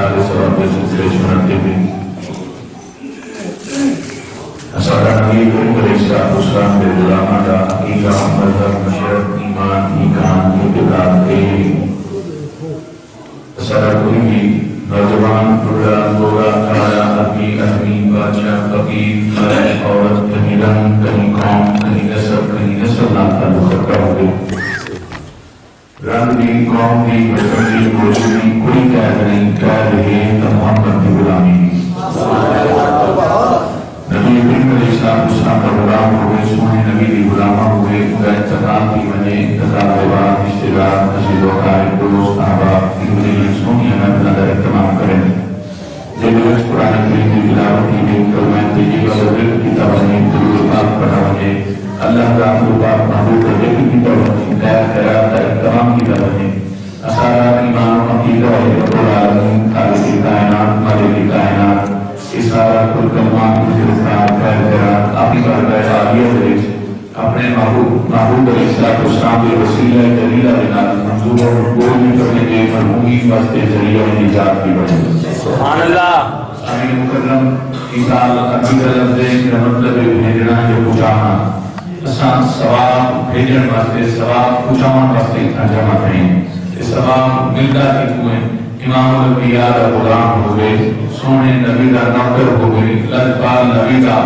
सारे के सिलसिले सुनाते हुए असारा नबी करीम अलैहिस्सलाम के गुलामा का अकीदा मज़हब मशरत ईमान ईकान इत्तेकाद के कोई भी नौजवान बुढ़ा गोरा काला अभी अहमी बादशाह फकीर मर्द औरत कहीं रंग कहीं कौम कहीं नस्ल कहीं नस्ल ना ताल्लुक रखता हो रंग दी कौम दी वतन दी बोली दी कोई कैद नहीं कैद है तमाम बंदी गुलामी नबी करीम अलैहिस्सलाम का गुलाम गए सोने नबी की गुलामा हो गए उनका इंतकाम की बने इंतकाम के बाद रिश्तेदार नसीब वकार दोस्त अहबाब वास्ते सवाब पहुंचावन वास्ते इतना जमा करें ये सवाब मिलता थी कुएँ इमाम अल-अंबिया का गुलाम हो गए सोने नबी का नौकर हो गए लजपाल नबी का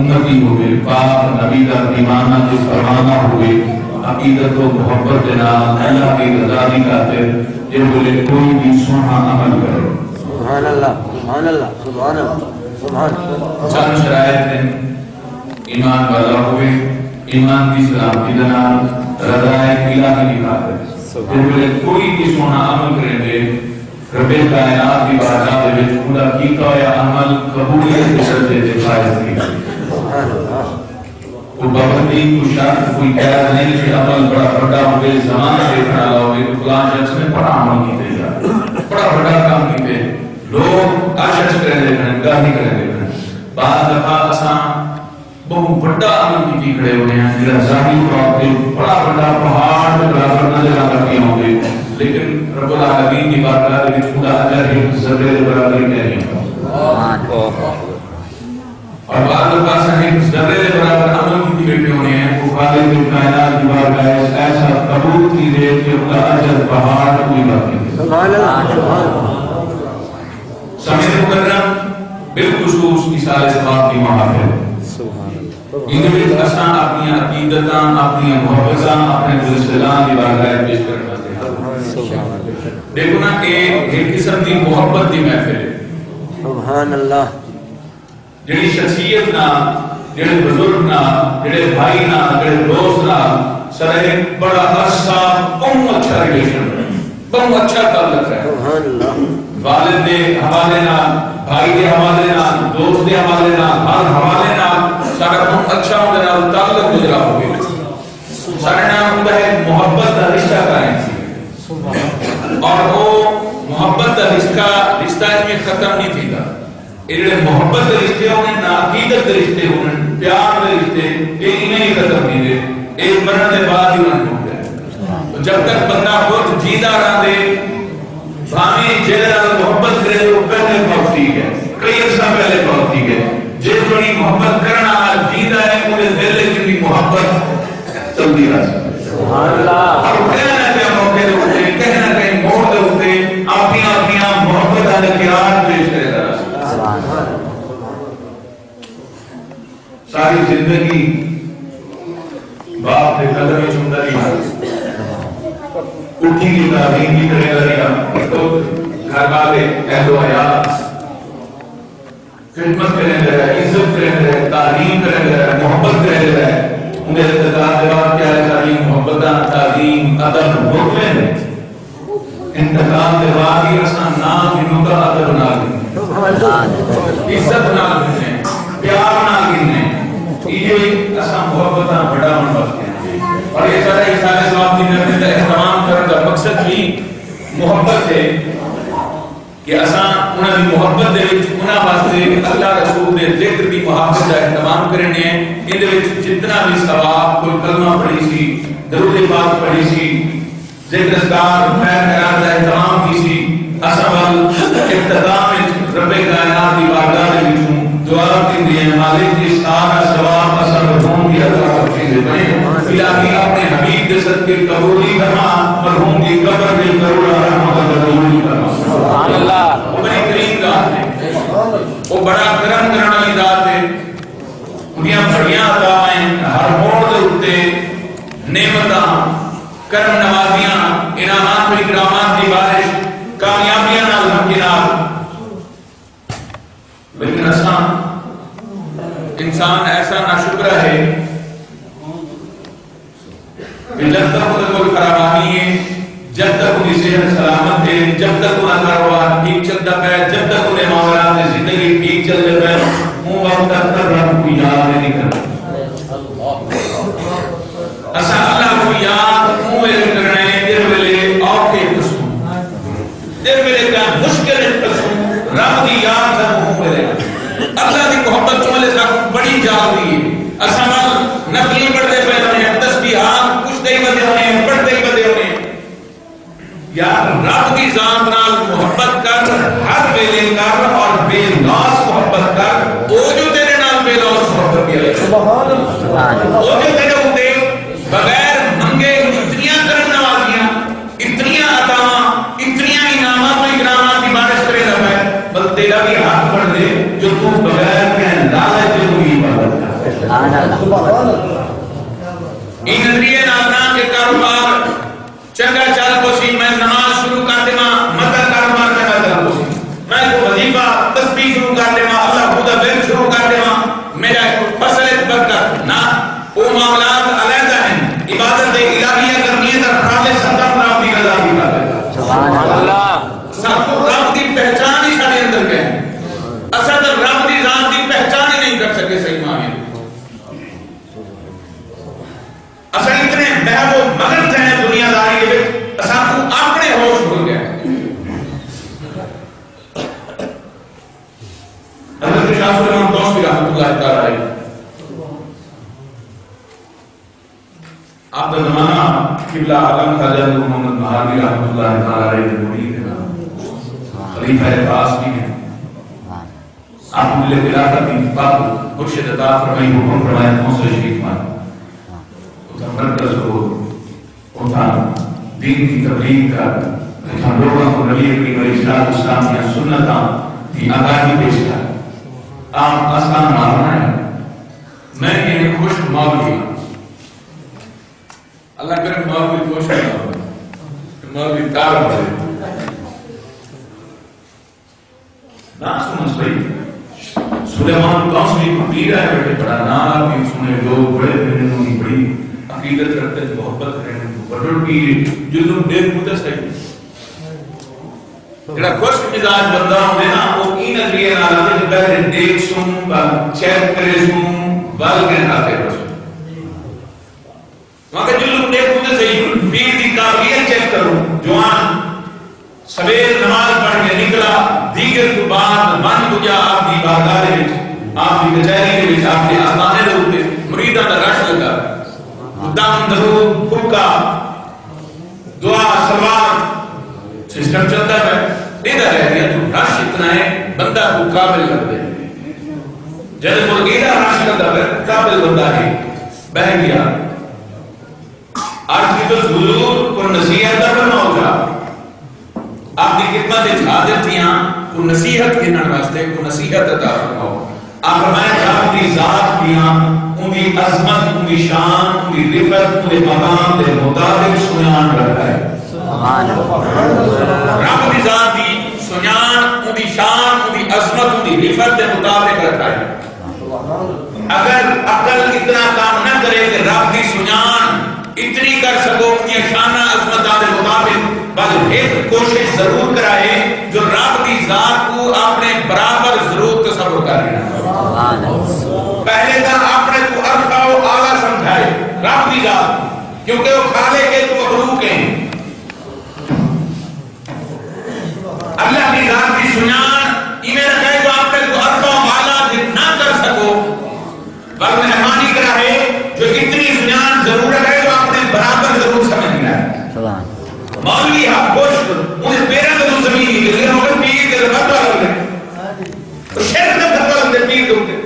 उम्मती हो गए पाक नबी का दीवाना के फरमाना हो गए अकीदत व मोहब्बत के नाम अल्लाह की रजा की खातिर ये बोले कोई भी सोना अमल करे। सुभान अल्लाह सुभान अल्लाह सुभान अल्लाह सुभान चंद शरायत हैं ईमान वाला हुए। ईमान की सलामती का नाम रजाए इलाही की खातिर फिर बोले कोई भी सोना अमल करेंगे रबे कायनात की बारगाह दे विच पूरा कीता होया अमल कबूलियत के दर्जे ते फ़ायदा की। कोई पाबंदी कोई शर्त कोई कैद नहीं कि अमल बड़ा बड़ा हो गए जमाना देखना होगे तो फलां शख्स ने बड़ा अमल किए यार बड़ा बड़ा काम किए। लोग आशा करें देखने गाही करें देखने बाद दफ़ा असा बहुत बड़ा अमल की खड़े होते हैं। जिला पे बड़ा बड़ा पहाड़ के नज़र आते होंगे। लेकिन रब्बुल आलमीन की बारगाह में पूरा अजर एक जर्रे के बराबर ही नहीं है। कि जर्रे के बराबर अमल की बैठे होने हैं। वो खालिद की कायनात की कबूल कीजिए कि उनका अजर पहाड़ कोई बाकी सुभान अल्लाह सुभान समय की महफिल इंग्लिश नशा अपनी अकीदतां अपनी मुहब्बतां अपने गुलस्तलां दी बारगाह पेश करन वास्ते देखो ना कि एक किस्म दी मोहब्बत दी महफिल है। सुभान अल्लाह जेड़ी शख्सियत ना जेड़े बुज़ुर्ग ना जेड़े भाई ना जेड़े दोस्त ना सरे बड़ा अरसा बहुत अच्छा रिलेशन बहुत अच्छा ताल्लुक है। सुभान अल्लाह वालिद दे हवाले ना भाई दे हवाले ना दोस्त दे हवाले ना हर हवाले ना ਸਾਡਾ ਬਹੁਤ ਅੱਛਾ ਉਹਦੇ ਨਾਲ ਤਾਲੁਕ ਗੁਜ਼ਰਾ ਹੋਵੇ ਸਾਡੇ ਨਾਲ ਹੁੰਦਾ ਹੈ ਮੁਹੱਬਤ ਦਾ ਰਿਸ਼ਤਾ ਕਾਇਮ ਸੀ ਔਰ ਉਹ ਮੁਹੱਬਤ ਦਾ ਰਿਸ਼ਤਾ ਰਿਸ਼ਤਾ ਇਹ ਖਤਮ ਨਹੀਂ ਥੀਂਦਾ ਇਹ ਜਿਹੜੇ ਮੁਹੱਬਤ ਦੇ ਰਿਸ਼ਤੇ ਹੋਣੇ ਨਾ ਅਕੀਦਤ ਦੇ ਰਿਸ਼ਤੇ ਹੋਣੇ ਪਿਆਰ ਦੇ ਰਿਸ਼ਤੇ ਇਹ ਇਵੇਂ ਹੀ ਖਤਮ ਨਹੀਂ ਦੇ ਇਹ ਮਰਨ ਦੇ ਬਾਅਦ ਹੀ ਉਹਨਾਂ ਨੂੰ ਹੁੰਦਾ ਜਬ ਤੱਕ ਬੰਦਾ ਖੁਦ ਜੀਦਾ ਰਹੇ भावी जेल मोहब्बत करे तो पहले बहुत ठीक है कई अर्सा पहले बहुत थोड़ी मोहब्बत करना जीदा है पूरे दिल की मोहब्बत चलती रह सुभान अल्लाह और कहना पे मौके दे उते कहना कहीं मोड़ दे उते अपनी अपनी मोहब्बत आने किरार पेश करेगा सारी ज़िंदगी बाप के कदम में चुंदा रही। उठी की तालीम भी करेगा रहा तो घर वाले अहलो हयात खिदमत करें रहे इज़्ज़त करें रहे तालीम करें रहे मोहब्बत करें रहे उन्हें इंतज़ार के बाद क्या है तालीम मोहब्बत तालीम अदब मुकमिन इंतकाल के बाद ही असा नाम इन्हों का अदब ना गिने इज़्ज़त ना गिने प्यार ना गिने ये असा मोहब्बत बड़ा मन वास्ते और ये सारा इसारे सवाब की नबी का एहतराम करने का मकसद भी मोहब्बत है। कि असा उन्होंने मुहब्बत दे विच, उन्हां वास्ते अल्लाह रसूल दे ज़िक्र दी मुहब्बत दा इस्तेमाल करने इनदे विच जितना भी सवाब कोई कलमा पढ़ी सी दरूद पाक पढ़ी सी ज़िक्र असकार खैर करार दा इस्तेमाल की सी, असा वल इब्तिदाम विच रब कायनात दी बारगाह दे विच दुआ कींदी है। मालिक जी, सारा सवाब असा मरहूम दी अदा करती दे बने इलाही अपने हबीब दे सदके कबूली फरमा मरहूम दी कब्र दे करोड़ा रहमत कबूल फरमा वो बड़ी करीम जात है वो बड़ा करम करने वाली जात है। उन्हें बड़ियाँ अताएँ हर मोड़ दे उत्ते नेमतां, करम नवाजियाँ, इनामात व इकरामात दी बारिश, कामयाबियाँ नाल हमकिनार लेकिन असा, इंसान ऐसा नाशुक्र है। उन्हें कोई फरावानी है। जब तक उनकी सेहत सलामत है, जब तक उनका कारोबार ठीक चलता है, जब तक उन्हें मामला ज़िंदगी ठीक चल जाता है वो वक्त तक तक रब को याद नहीं करता असा अल्लाह को याद मुँह में करने देर वेले औखे कसू देर वेले का मुश्किल कसू रब दी याद का मुँह में अल्लाह दी मोहब्बत चोले सा बड़ी जाती है असा वाल नकली पढ़ते पे ने तस्बीहात कुछ दे बदे होने पढ़ते ही बदे होने यार रब दी जात नाल मोहब्बत कर हर वेले कर और बेलौस मोहब्बत जो तेरे नाल बेलौस मोहब्बत किया सुभान अल्लाह वो जो तेरे होते बगैर मंगे इतनियाँ करन नवाजियाँ इतनियाँ अतावां इतनियाँ इनामात और इकरामात की बारिश करे रहा बल तेरा भी हाथ बढ़ दे जो तू बगैर के लालच के इबादत कर सुभान अल्लाह। इन नज़रिए नाल के कारोबार चंगा चल पोसी मैं नमाज़ शुरू कर देवा मता कारोबार चंगा चल पोसी मैं को वजीफा तस्बीह शुरू कर देवा अल्लाह खुदा बेल शुरू कर देवा मेरा फ़सल बरकत ना वो मामलात अलग हैं इबादत इलाहिया करनी है तो खालिस अल्लाह रब की रजा की बात है सुभान अल्लाह सबको रब की पहचान ही सारे अंदर के है असल रब की जात की पहचान ही नहीं कर सके सही मायने में असा इतने महबो मगन थे दुनियादारी के विच असा को अपने होश भूल गए हज़रत शाह तआला अलैह आपका जमाना किबला आलम खाजा मोहम्मद महावी अलैह के मुरीद है खलीफा पास भी है आप मुझे खिलाफत की बात मुर्शिद अता फरमाई हुक्म फरमाया मौसा शरीफ मान उठा मरकज को उठा दीन की तबलीग का उठा लोगों को नबी करीम अलैहिस्सलाम इस्लाम या सुन्नता की आगाही पेश कर आप असला मानना है। मैं ये खुश मौलवी अल्लाह करे मौलवी खुश ना हो मौलवी तार हो ना समझ भाई, सुलेमान कौसली को पी रहा है बेटे बड़ा नाम भी सुने, लोग बड़े बड़े की बड़ी अकीदत करते हैं, मोहब्बत करें उनको बटन की जुल्म देख मुदस है जरा खुश मिजाज बंदा होवे ना, वो negeri yang ada dari Dexum, bang Cetresum, Valgen ada terus. Maka julu देखो तो सही फ़ील्ड की काबिलियत चेक करो जवान सवेर नमाज़ पढ़ के निकला दीगर को बाद मन बुझा आपकी बारगाह के बीच आपकी कचहरी के बीच आपके आस्थाने के ऊपर मुरीदा का रश लगा दम दरू फुका दुआ सलवात सिस्टम चलता है इधर है इतना है बंदा को काबिल कर दे। जब मुर्गीदा रश करता है काबिल बंदा है। बह गया। की तो हुजूर को नसीहत दा बनाओ जा आपकी खिदमत विच हाजिर थियाँ को नसीहत गिनन वास्ते को नसीहत अता फरमाओ। आप फरमाया रब दी जात दियाँ उनकी अजमत उनकी शान उनकी रिफत उनके मकाम के मुताबिक सुनान रखा है। सुभान अल्लाह। रब दी जात दी शान अजमत रिफत के मुताबिक रखा है। अगर अकल इतना काम न करे कि रब की सुनान इतनी कर सको शाना अजमत के मुताबिक बल एक कोशिश ज़रूर कराए जो रब की जात को अपने बराबर ज़रूर तस्वर कर पहले तो अपने को अरफा और आला समझाए, रब की जात, क्योंकि वो खाले ज्ञान इमें रखे जो आप तक हथों वाला ना कर सको वक्त मेहरबानी करा है जो इतनी ज्ञान ज़रूरत है जो आपने बराबर ज़रूर समझ लिया है। मौलवी आप खुश उन्हें पेरा ज़रूर ज़मीन की गई होकर पीर के दरबार लग तो शेर के दरबार लग पीर के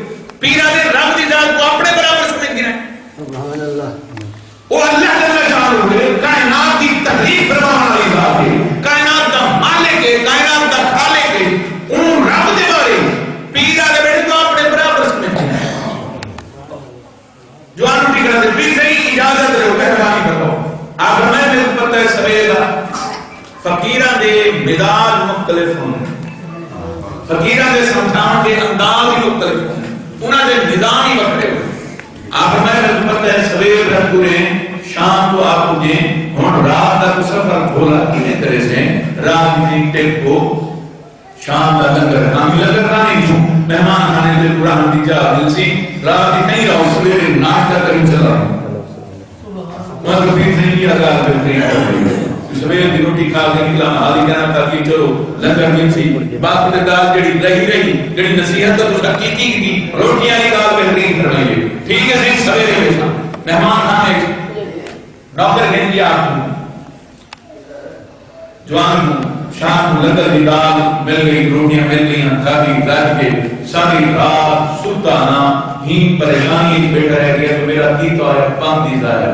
पीरा ने रब की जात को अपने बराबर समझ लिया सुभान अल्लाह। वो अल्लाह तआला शान हो गए कायनात की तहरीफ फरमाने वाली बात है ਮੁxtਲਫ ਹੁੰਦੇ ਫਕੀਰਾਂ ਦੇ ਸਮਝਾਉਣ ਦੇ ਅੰਦਾਜ਼ ਹੀ ਮੁxtਲਫ ਹੁੰਦੇ ਉਹਨਾਂ ਦੇ ਨਿਜ਼ਾਮ ਹੀ ਵੱਖਰੇ ਹੁੰਦੇ आप मैं पता है सवेर रखुरे शाम को आप मुझे हुन रात का सफर बोला किने तरह से रात की टेक को शाम का लंगर हम लंगर खाने जो मेहमान खाने के कुरान दी जा दिल सी रात की नहीं रहो सवेरे नाश्ता करी चला मतलब भी नहीं अगर बेहतरीन सवेरे की रोटी खा के निकला हाली जाना ताकि चलो, लंगर मिल सी बाकी दी गाल जेड़ी रही रही जेड़ी नसीहत तो तुसा कीती की रोटियाँ की गाल बेहतरीन फरमाइए ठीक है सही सवेरे बैठा मेहमान खाने नौकर कह दिया आपको जवान को शाम लंगर की दाल मिल गई, रोटियाँ मिल गई खादी रख के सारी रात सुता ना ही परेशानी बैठा रह गया तो मेरा की तो है पाँच जाया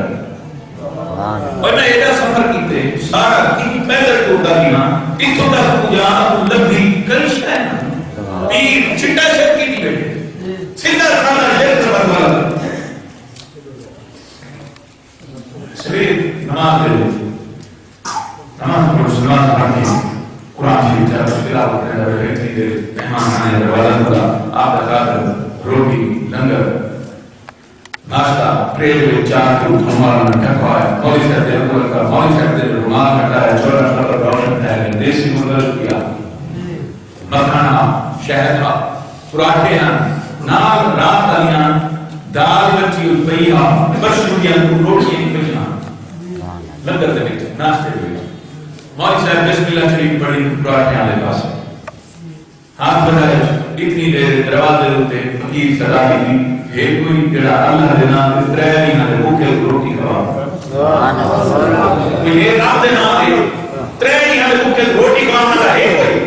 और मैं एडा सफ़र कीते? सारा की पहले टोटा की ना इथों तक पूजा लगी कई शय पीर चिट्टा शक की थी बैठे सीधा खाना शेर कर वाला। सवेरे नमाज़ पढ़ो नमाज़ पढ़ो नमाज़ पढ़ के कुरान शरीफ का तिलावत करने बैठे देर मेहमान दरवाज़ा खुला आप खाकर रोटी लंगर नाश्ता नटका है मौली साहब ने अंदर का मौली साहब ने रुमाल हटाया छोटा छोटा रोशन है। देसी मुर्गा किया मखाना शहद का पराठे हैं नाल रात वालियाँ दाल बची हुई पई आ मशरूमियाँ रोटियाँ पईयां लंगर दे विच नाश्ते दे विच मौली साहब बिस्मिल्लाह शरीफ पढ़ी पराठे वाले पास हाथ बनाए इतनी देर दरवाजे उत्ते फकीर सदा हे कोई जेड़ा अल्लाह दे नाम ते त्रै महीना दे भूखे रोटी खवा सुभान अल्लाह ये रब दे नाम ते त्रै महीना दे भूखे रोटी खवाना दा है कोई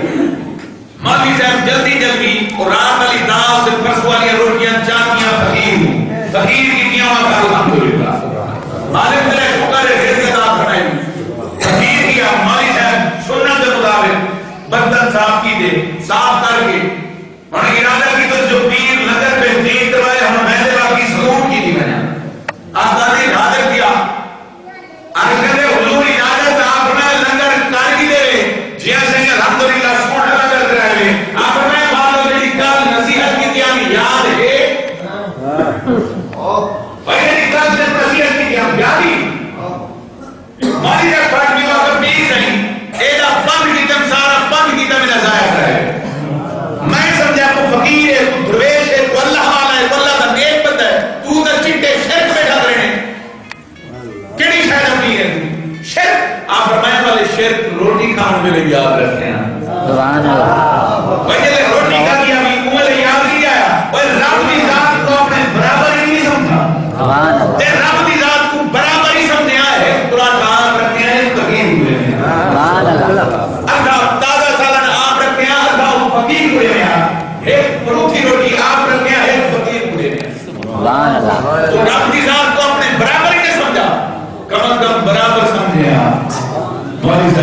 मौलवी साहब जल्दी जल्दी और रात वाली दाल ते परसों वाली रोटियाँ चाटियाँ फकीर फकीर की दिया का अल्हम्दुलिल्लाह मालिक तेरे शुक्र है रिज़्क़ अता फरमाई फकीर की मौलवी साहब सुन्नत के मुताबिक बर्तन साफ़ की दे साफ़ करके और इरादा After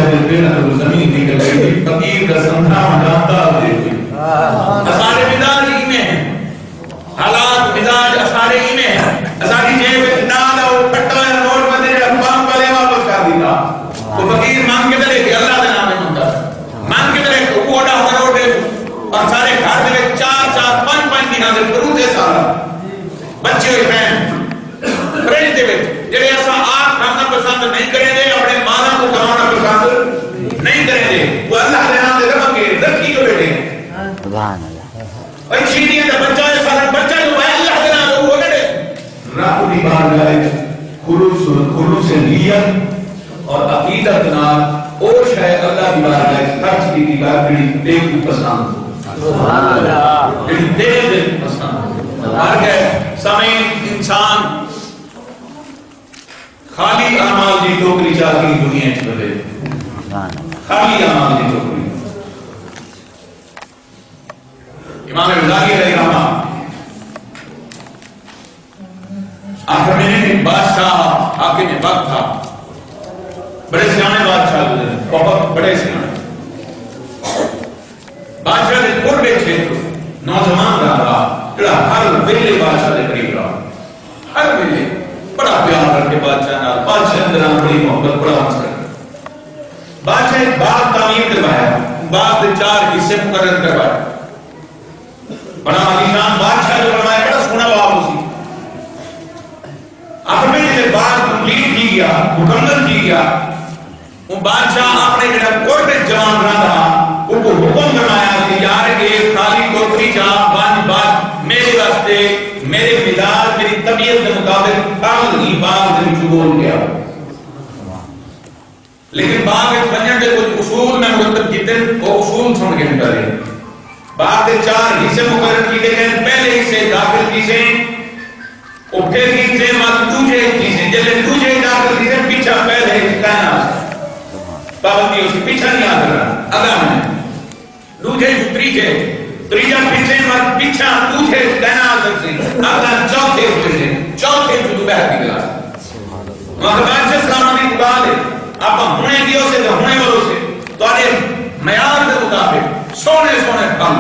मौली साहब ने बेना ज़मीन निकल गई फकीर का समझा जानता देखिए असारे मिजाज ही में है हालात मिजाज असारे ही में है असारी जेब में ना ना वो पट्टा या नोट में तेरे अखबार वाले वापस कर दिया तो फकीर मांग के दे के अल्लाह के नाम में मंगता मांग के दे को ओडा करोड़ दे और सारे घर दे विच चार चार पाँच पाँच दिन दे करूते सारा बच्चे होए हैं फ्रिज दे विच जेड़े असा आप खाना पसंद नहीं करेंगे अपने माना को खाना पसंद नहीं करेंगे वो अल्लाह के नाम दे रखेंगे रखी जो बेटे सुभान अल्लाह और चीटियाँ का बच्चा है सारा बच्चा जो है अल्लाह के नाम वो कड़े दी बारगाह खुलूस खुलूस नियत और अकीदत नाल ओ शय अल्लाह दी बारगाह खर्च की दी बात जेड़ी दिल को पसंद हो। सुभान अल्लाह जेड़ी दिल दे पसंद हो। गए समय इंसान। खाली अमाल दी टोकरी चाहती दुनिया च बदे। सुभान खाली अमाल दी टोकरी। इमाम गजाली रहमा आखिर एक बादशाह हाकिम वक्त था। बड़े सियाने बादशाह बहुत बड़े सियाने। बादशाह ने पूर्वे क्षेत्र नौजवान रहा जड़ा हर वेले बादशाह के करीब रहा। हर वेले बड़ा प्यार रखे बादशाह नाल, बादशाह अंदर बड़ी मोहब्बत, बड़ा मस्कर बादशाह एक बाग तामीर करवाया। के चार हिस्से मुकर्रर करवाए। बड़ा आलीशान बादशाह जो बनवाया बड़ा सोना बाग उसी अपने जो बाग कंप्लीट की गया, मुकम्मल की गया। वो बादशाह अपने जो कोर्ट जवान रहा, उनको हुक्म बनाया कि यार एक खाली टोकरी जा पाँच बात मेरे वास्ते मेरे मिजाज, मेरी तबीयत के मुताबिक फल ही बाग के विच बोल गया। लेकिन बाग विच वज़न के कुछ उसूल में मुरतब कीते वो उसूल सुन के निकले बाग के चार हिस्से मुकर्रर किए गए, पहले हिस्से दाखिल किसे और फिर मत दूसरे हिस्से जैसे दूसरे दाखिल किसे पीछा पहले कहना पाबंदी उसकी पीछा नहीं आ रहा। अगर मैं दूसरे त्रीजे त्रीजा पीछे मत पीछा दूसरे कहना आ सकते अगर चौथे पीछे चौथे जो बैठ गया मखबार से सलामती बात है। आप हुने दियो से तो हुने वालों से तोरे मयार के मुताबिक सोने सोने फल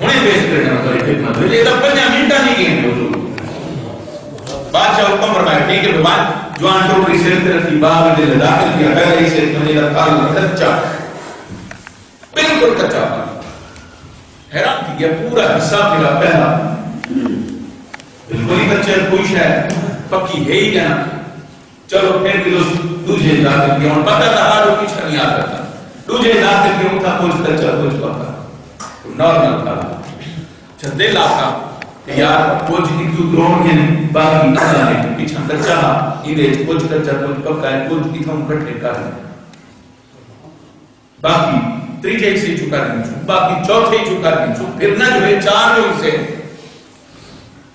हुने पेश करने वाली खिदमत ये तो पंज मिनट नहीं गए बादशाह हुक्म फरमाया, ठीक है भगवान जवान टोकरी सिर पे रखी, बाग में दाखिल किया पहले से मुझे फल कच्चा। बिल्कुल कच्चा हैरान थी गया, पूरा हिस्सा मेरा पहला। बिल्कुल ही कच्चा कोई शायद पक्की है ही क्या? चलो, फिर भी उस दूजे दाखिल किया और पता था, हारो कुछ नहीं आ सकता दूजे दाखिल किया था कुछ कच्चा कुछ पका नॉर्मल था। छदे लाका यार कुछ एक ग्रोन के बाकी ना है पीछे कच्चा इधे कुछ कच्चा कुछ पक्का है कुछ इथम इकट्ठे कर बाकी त्रीजे से चुका नहीं बाकी चौथे चुका नहीं फिर ना जो है चार जो से।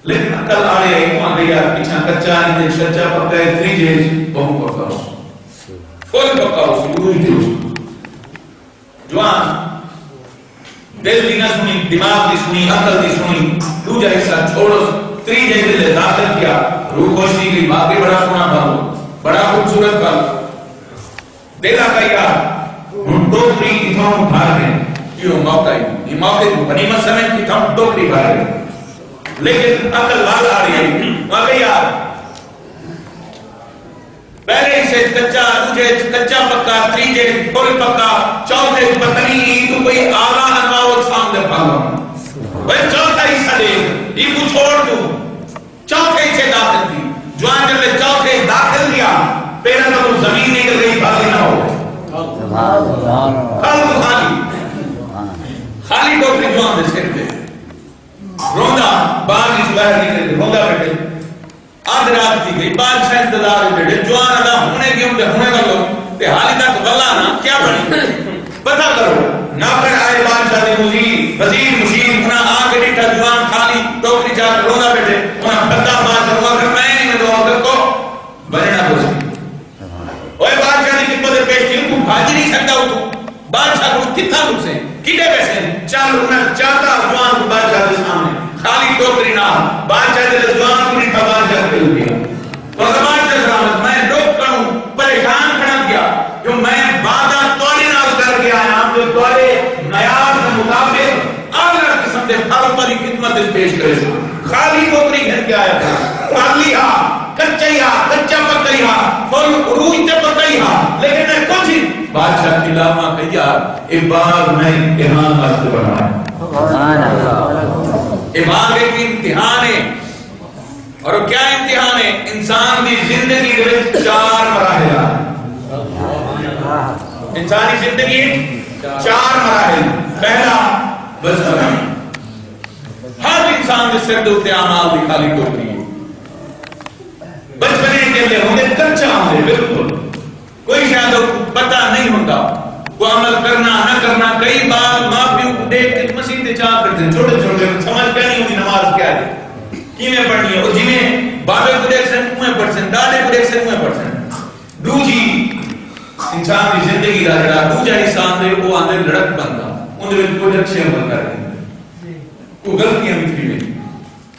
लेकिन अकल आड़े आई वहाँ यार पीछा कच्चा इधे सच्चा पक्का है त्रीजे बहु पक्का हो फुल पक्का हो दे जवान दिल दी ना सुनी दिमाग दी सुनी अकल दी सुनी दूजा हिस्सा छोड़ो त्रीजे दिल दाखिल किया रूह खुश थी गई बाकी बड़ा सोना बाबू बड़ा खूबसूरत बाबू देला का यार हम टोकरी इथों उठा गए यो मौका ही ये मौके को गनीमत समझ के हम टोकरी भर लेकिन अकल वाल आ रही है वहाँ यार पहले से कच्चा, दूजे कच्चा पक्का त्रीजे फुल पक्का, चौथे पतनी तो कोई आला अनवाओ सामने पालो भाई चौथा हिस्सा दे इको छोड़ दू। चौथे हिस्से दाखिल थी जवान जब ने चौथे दाखिल दिया पेड़ का वो ज़मीन निकल गई भागी ना हो। खाली तो खाली। खाली टोकरी जवान दे सिर पे। रोंदा, बाहर निकल, रोंदा बैठे। रात थी गई, बादशाह इंतज़ार में बैठे जवान अदा होने के उनके होने वालों ते हाली तक गल्ला ना, क्या बनी? पता करो नौकर आए बादशाह दे मुजीर वज़ीर मुशीर उना आके डिठा जवान खाली, टोकरी चार रोना बैठे। उना बंदा बादशाह कि मैं नहीं, मैं तो को बनना कुछ। ओए बादशाह ने कितने पेश की, तू भाज नहीं सकता तू बादशाह को कितना तुमसे कितने पैसे? चल उना चाहता जवान को बादशाह के सामने। खाली टोकरी ना बादशाह ने जवान को नहीं खबर कर के दिया और समाज से सलामत मैं रोक करूँ परेशान खड़ा किया जो मैं वादा तोले नाल करके आया जो तोले के मुताबिक आला किस्म के फल खिदमत पेश करे खाली टोकरी घर के आया था। खाली हा, कच्चा हा कच्चा पकई हा फल रूज ते पकई हा लेकिन मैं कुछ बादशाह की लामा कहिया एक बार मैं इम्तिहान वास्ते बनाया इमाम एक इम्तिहान है। और क्या इम्तिहान है? इंसान की ज़िंदगी विच चार मराहल इंसानी ज़िंदगी चार मराहल, पहला बचपन हर इंसान के सिर उत्ते अमाल की खाली टोकरी है। बचपने के लिए होंगे कच्चा होंगे बिल्कुल। कोई शायद पता नहीं होता। वो अमल करना, न करना, कई बार माँ प्यो को देख के मसीह ते चाह करते हैं। छोटे छोटे समझ पे नहीं होती नमाज़ क्या है। किमें पढ़नी है? और जिमें बाबे को देख सन कुएँ पढ़ सन दादे को देख सन कुएँ पढ़ दूजी इंसान की ज़िंदगी का जरा दूजा इंसान है वो आंदे लड़क बनता उन्हें कुछ अच्छे अमल कर दें। को गलतियाँ भी थी नहीं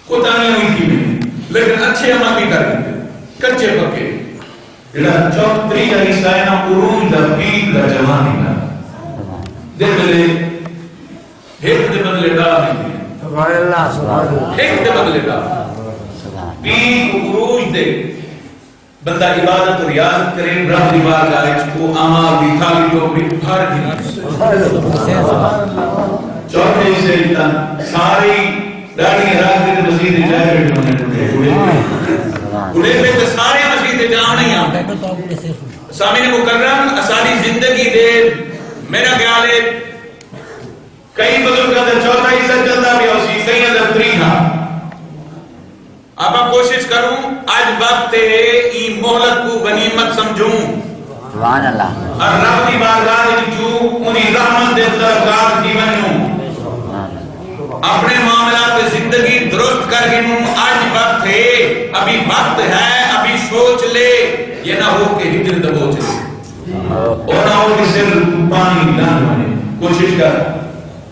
कोताहियाँ भी थी नहीं लेकिन अच्छे अमल भी कर देते कच्चे पक्के। ਜਿਹੜਾ ਚੌਥ ਤਰੀਆ ਹਿੱਸਾ ਹੈ ਨਾ ਉਰੂਜ ਦਾ ਪੀਰ ਦਾ ਜਵਾਨੀ ਦਾ ਦੇ ਬਲੇ ਇੱਕ ਦੇ ਬਦਲੇ ਦਾ ਨਹੀਂ ਸੁਭਾਨ ਅੱਲਾਹ ਸੁਭਾਨ ਅੱਲਾਹ ਇੱਕ ਦੇ ਬਦਲੇ ਦਾ ਸੁਭਾਨ ਪੀਰ ਉਰੂਜ ਦੇ बंदा इबादत और रियाजत करे रब दी बारगाह को अमाल दी खाली टोकरी भर दी। चौथे से तन सारी दाढ़ी रात के मस्जिद में जाए बैठे होने टुटे उड़े पे तो सारे मस्जिद में जाने ही आ सामने मुकर्रम असानी ज़िंदगी दे। मेरा ख्याल है, कई बुज़ुर्ग का चौथा हिस्सा चलता भी उसी, कई अंदर त्री था। अब मैं कोशिश करूँ आज वक्त ई मोहलत को गनीमत समझूं। सुभान अल्लाह और रब की बारगाह रहमत दे तरफदार जीवन नु अपने मामलात में ज़िंदगी दुरुस्त करके नु आज वक्त है अभी वक्त है अभी सोच ले। ये ना हो के हिजर दबोच ले। और ना हो कि सिर पानी ना बने कोशिश कर।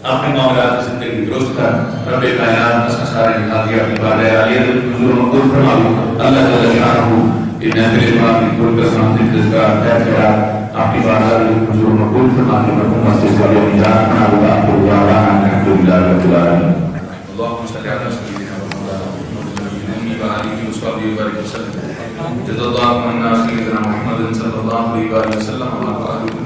अपने मामला मामलात ज़िंदगी दुरुस्त कर। रबे कायनात उसका सारे निकाल दिया, अपनी बार आलिया दिल की नज़रों को दूर फरमा दो। अल्लाह जल शानहू कि नफिल इमाम की कुल का सामने रिजगार तय करा आपकी बार आलिया दिल की नज़रों को दूर फरमा दो। मरहूम मस्जिद वाले निजात बना दो आपको वाला अल्हम्दुलिल्लाह रब्बिल आलमीन। अल्लाहुम्मा सल्ली अला सय्यिदिना मुहम्मद। व आलिहि व सहाबिहि व बरिक वसल्लम जज़ाल्लाहु अन्ना सय्यिदना मुहम्मदन सल्लल्लाहु अलैहि व सल्लम व अला आलिहि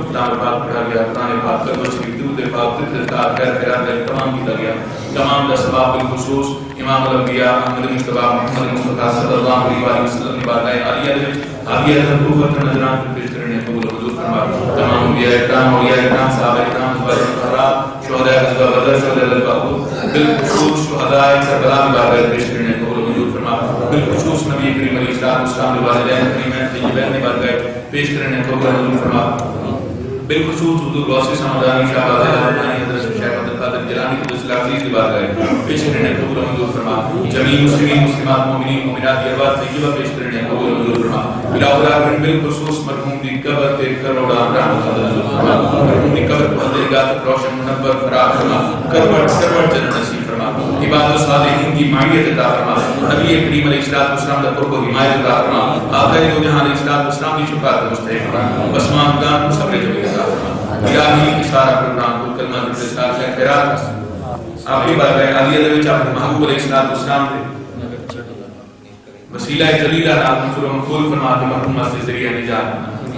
किताब पाक पढ़ा गया पुराने पाक का कुछ विद्युत के पाक के साथ खैर खैरात के तमाम की दरिया तमाम दसबाब बिलखुसूस इमाम अल-अंबिया अहमद मुस्तफ़ा मोहम्मद मुस्तफ़ा सल्लल्लाहु अलैहि वसल्लम की बारगाह आलिया में आलिया हज़रत को नजरान तमाम अरकान और अरकान साहब अरकान हजरात शहदा गजवा बदर शहदा बाबू बिलखसूस शहदा करबला में बाबर पेश करने को मंजूर फरमा बिलखसूस नबी करीम अलैहि सलाम सलाम के वालिदैन करीम तैयबैन ने बरकत पेश करने को मंजूर फरमा बिलखसूस हुजूर गौसे समदानी शाहबाज रहमानी हज़रत शेख कादर जिलानी को इस्लामी की बात है पेश करने को बोलो मंजूर फरमा ज़मीन मुस्लिमीन मुस्लिमात मोमिनीन मोमिनात ये बात सही बात पेश करने को बोलो मंजूर फरमा बिला उला बिल खुसूस मरहूम उनकी कब्र पे करोड़ा रहमत उनकी कब्र को तो रोशन नंबर फराज फरमा करवट करवट जन्नत नसीब फरमा इबादत सालेहीन की मायत अता फरमा नबी करीम अलैहिस्सलाम वसल्लम का को हिमायत अता फरमा आका दो जहान अलैहिस्सलाम वसल्लम की शफाअत मुस्तैन फरमा उस्मान गान को सब्र जमील फरमा इलाही सारा प्रोग्राम को कलमा के साथ है खैरात आपकी बात है, अली अदब विच आपने महबूब अलैहिस्सलाम वसल्लम ने। वसीला जलीला नाम को मकबूल फरमा के मरहूम से ज़रिया निजात